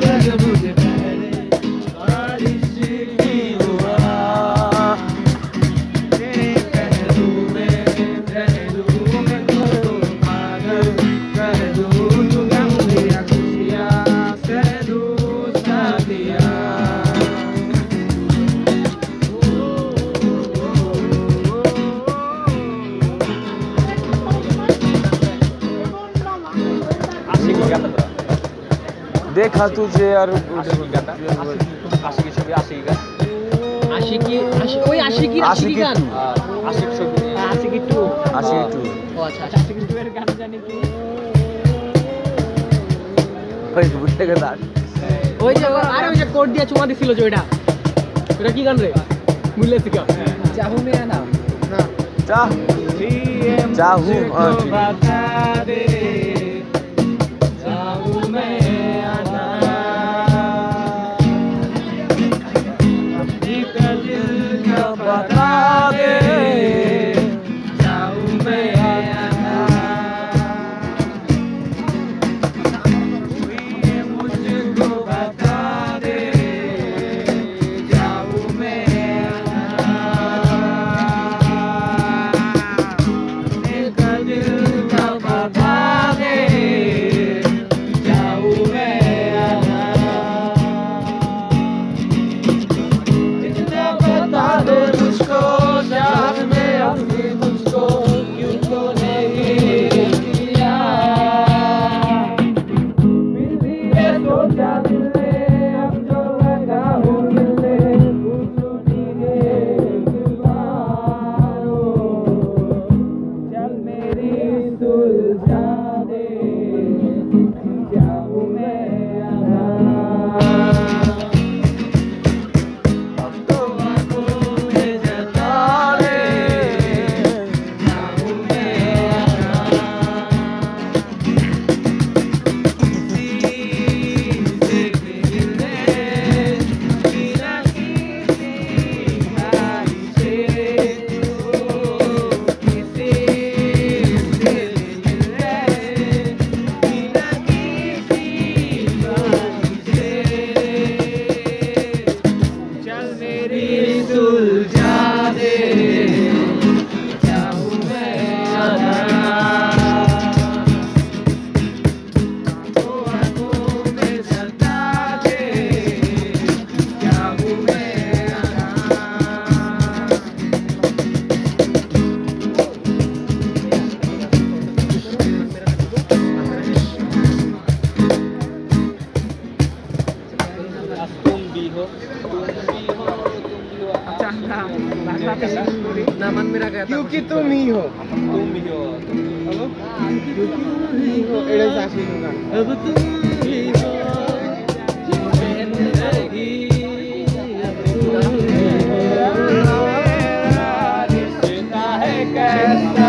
Thank you. দেখা তুঝে আর ওই বুঝতে আচ্ছা, আচ্ছা, গেল ওই যে আরে ওই যে কোড দিয়ে চুমা দিছিল যে ওইটা। ওটা কি গান রে? চাহু মে না চাহু। চাহু love. ना मन मेरा गया क्योंकि तुम ही हो। तुम ही हो। क्योंकि तुम ही हो एड़े सासी होगा अब तुम ही हो कैसा?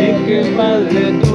एक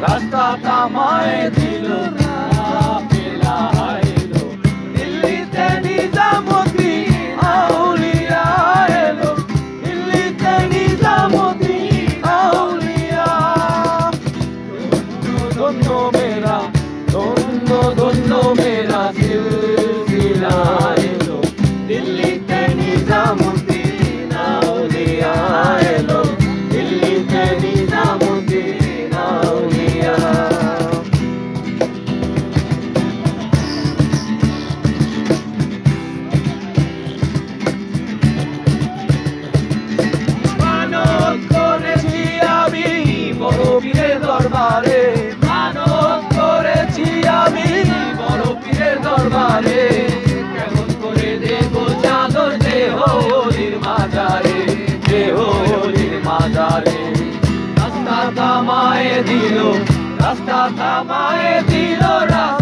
Rastata Maed দিল রাস্তা থামায় দিল রাস্তা।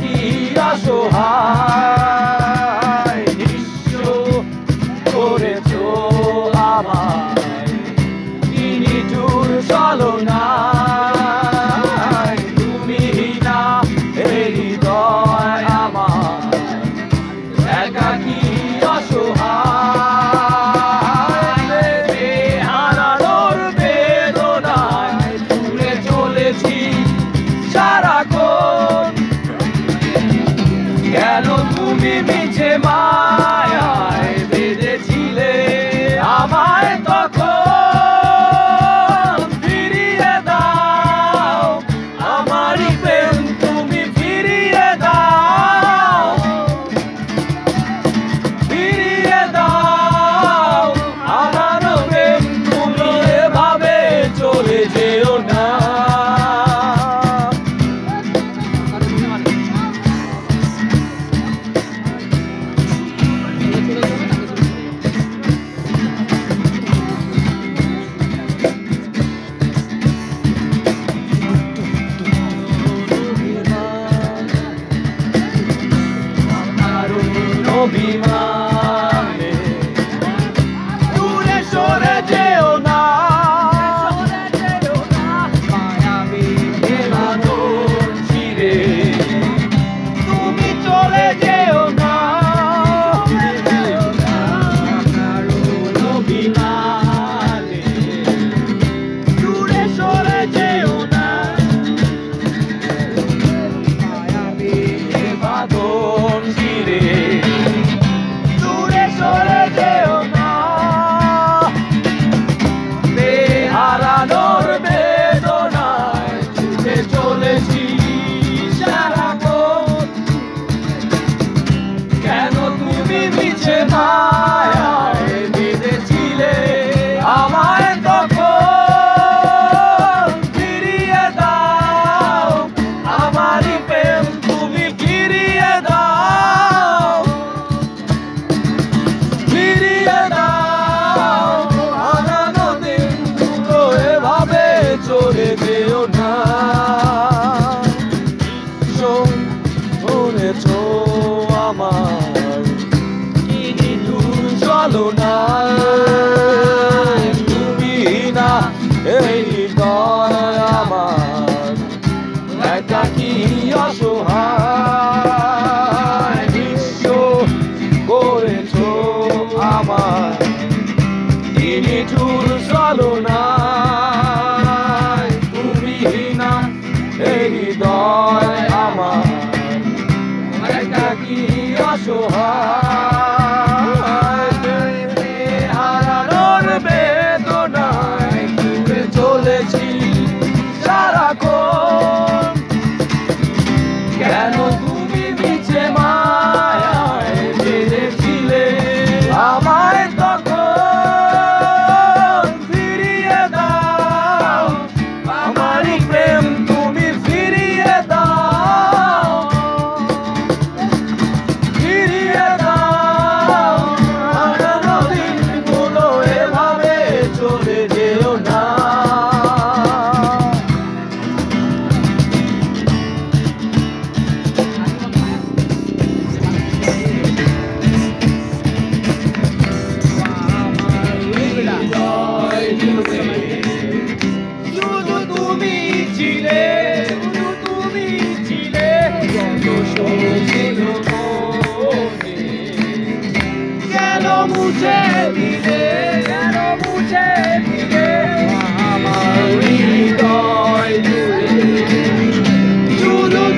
Tira Jorra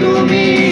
tumi